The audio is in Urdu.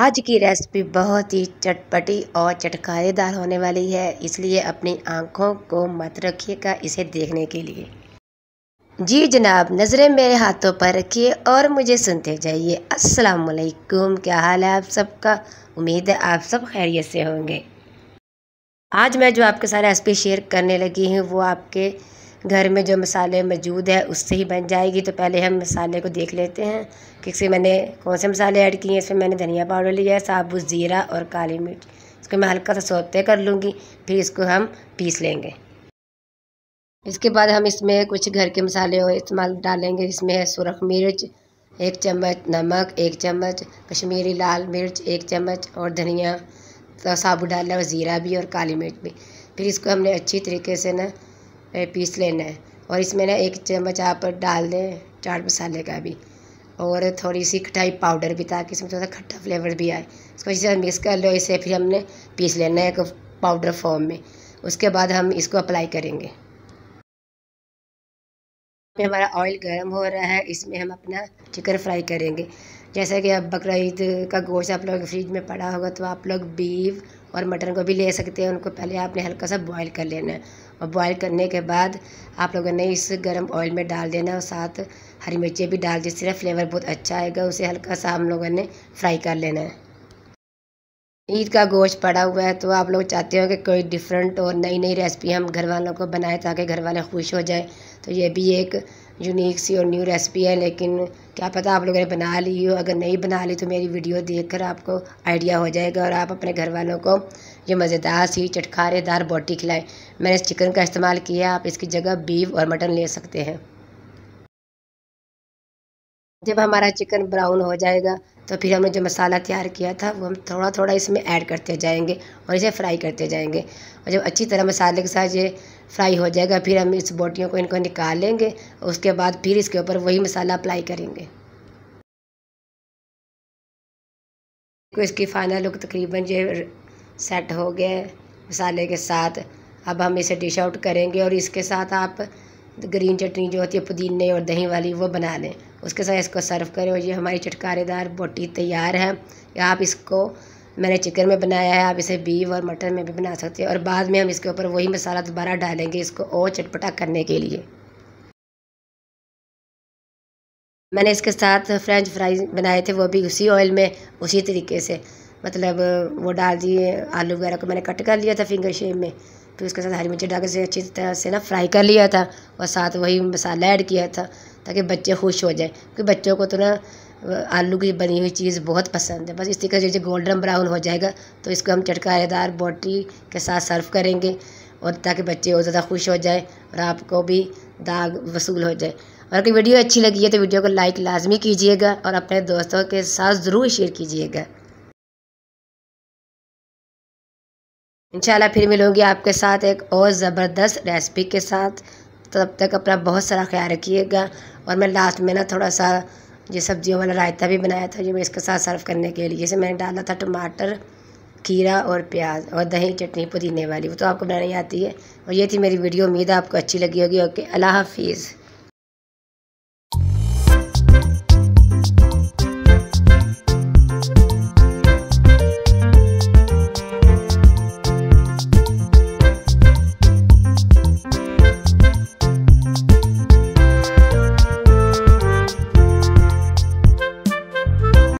آج کی ریسپی بہت ہی چٹپٹی اور چٹکارے دار ہونے والی ہے، اس لیے اپنی آنکھوں کو مت رکھیے گا اسے دیکھنے کے لیے۔ جی جناب، نظریں میرے ہاتھوں پر رکھیے اور مجھے سنتے جائیے۔ السلام علیکم، کیا حال ہے آپ سب کا؟ امید ہے آپ سب خیریت سے ہوں گے۔ آج میں جو آپ کے ساتھ ریسپی شیئر کرنے لگی ہوں، وہ آپ کے گھر میں جو مسالے موجود ہے اس سے ہی بن جائے گی۔ تو پہلے ہم مسالے کو دیکھ لیتے ہیں۔ کہ اس میں نے کون سے مسالے ایڈ کیے ہیں؟ اس میں میں نے دھنیا پاؤڈر لیا ہے ثابت زیرہ اور کالی مرچ۔ اس کو میں ہلکا سا سوتے کر لوں گی، پھر اس کو ہم پیس لیں گے۔ اس کے بعد ہم اس میں کچھ گھر کے مسالے استعمال ڈالیں گے۔ اس میں ہے سرخ مرچ، ایک چمچ نمک، ایک چمچ کشمیری لال مرچ، ایک چمچ اور دھنیا ثابت ڈالا اور زیرہ بھی اور کالی مرچ بھی۔ پھر اس کو ہم نے اچھی طریقے سے نا پیس لینا ہے۔ اور اس میں نا ایک چمچ آپ ڈال دیں چاٹ مسالے کا بھی۔ اور تھوڑی سی کھٹائی پاؤڈر بھی تاکہ اس میں تھوڑا سا کھٹا فلیور بھی آئے۔ اس کو اسی طرح مکس کر لو، اسے پھر ہم نے پیس لینا ہے ایک پاؤڈر فارم میں۔ اس کے بعد ہم اس کو اپلائی کریں گے۔ ہمارا آئل گرم ہو رہا ہے، اس میں ہم اپنا چکن فرائی کریں گے۔ جیسا کہ اب بقرعید کا گوشت آپ لوگ فریج میں پڑا ہوگا، تو آپ لوگ بیف اور مٹن کو بھی لے سکتے ہیں۔ ان کو پہلے آپ نے ہلکا سا بوائل کر لینا ہے۔ اور بوائل کرنے کے بعد آپ لوگوں نے اس گرم آئل میں ڈال دینا اور ساتھ ہری مرچیں بھی ڈال دی۔ صرف فلیور بہت اچھا آئے گا، اسے ہلکا سا ہم لوگوں نے فرائی کر لینا ہے۔ عید کا گوشت پڑا ہوا ہے تو آپ لوگ چاہتے ہو کہ کوئی ڈفرینٹ اور نئی نئی ریسپی ہم گھر والوں کو بنائیں تاکہ گھر والے خوش ہو جائیں۔ تو یہ بھی ایک یونیک سی اور نیو ریسپی ہے، لیکن کیا پتہ آپ لوگوں نے بنا لی ہو۔ اگر نہیں بنا لی تو میری ویڈیو دیکھ کر آپ کو آئیڈیا ہو جائے گا اور آپ اپنے گھر والوں کو یہ مزیدار سی چٹکارے دار بوٹی کھلائیں۔ میں نے اس چکن کا استعمال کیا، آپ اس کی جگہ بیف اور مٹن لے سکتے ہیں۔ جب ہمارا چکن براؤن ہو جائے گا تو پھر ہم نے جو مسالہ تیار کیا تھا وہ ہم تھوڑا تھوڑا اس میں ایڈ کرتے جائیں گے اور اسے فرائی کرتے جائیں گے اور جب اچھی طرح مسالے کے ساتھ یہ فرائی ہو جائے گا پھر ہم اس بوٹیوں کو ان کو نکال لیں گے اور اس کے بعد پھر اس کے اوپر وہی مسالہ اپلائی کریں گے۔ اس کی فائنل لک تقریباً یہ سیٹ ہو گیا مسالے کے ساتھ۔ اب ہم اسے ڈش آؤٹ کریں گے اور اس کے ساتھ آپ گرین چٹنی جو ہوتی ہے پودینے اور دہی والی وہ بنا لیں۔ اس کے ساتھ اس کو سرو کریں اور یہ ہماری چٹکارے دار بوٹی تیار ہے۔ یا آپ اس کو میں نے چکن میں بنایا ہے۔ آپ اسے بیف اور مٹن میں بھی بنا سکتے ہیں اور بعد میں ہم اس کے اوپر وہی مسالہ دوبارہ ڈالیں گے اس کو اور چٹپٹا کرنے کے لیے۔ میں نے اس کے ساتھ فرینچ فرائز بنائے تھے، وہ بھی اسی آئل میں، اسی طریقے سے۔ مطلب وہ ڈال دیے، آلو وغیرہ کو میں نے کٹ کر لیا تھا فنگر شیپ میں۔ پھر اس کے ساتھ ہری مرچی ڈال کے اچھی طرح سے نا فرائی کر لیا تھا۔ اور ساتھ وہی مسالہ ایڈ کیا تھا۔ تاکہ بچے خوش ہو جائیں۔ کیونکہ بچوں کو تو نا، آلو کی بنی ہوئی چیز بہت پسند ہے۔ بس اس طریقے سے گولڈن براؤن ہو جائے گا، تو اس کو ہم چٹکارے دار بوٹی کے ساتھ سرو کریں گے، اور تاکہ بچے اور زیادہ خوش ہو جائیں اور آپ کو بھی داغ وصول ہو جائے۔ اور اگر ویڈیو اچھی لگی ہے تو ویڈیو کو لائک لازمی کیجیے گا، اور اپنے دوستوں کے ساتھ ضرور شیئر کیجیے گا۔ انشاءاللہ پھر ملوں گی آپ کے ساتھ ایک اور زبردست ریسپی کے ساتھ۔ تب تک اپنا بہت سارا خیال رکھیے گا اور میں لاسٹ میں نا تھوڑا سا یہ سبزیوں والا رائتا بھی بنایا تھا جو میں اس کے ساتھ سرو کرنے کے لیے، جیسے میں نے ڈالا تھا ٹماٹر، کھیرا اور پیاز اور دہی چٹنی پودینے والی، وہ تو آپ کو بنانی آتی ہے اور یہ تھی میری ویڈیو، امید ہے آپ کو اچھی لگی ہوگی، اوکے، اللہ حافظ۔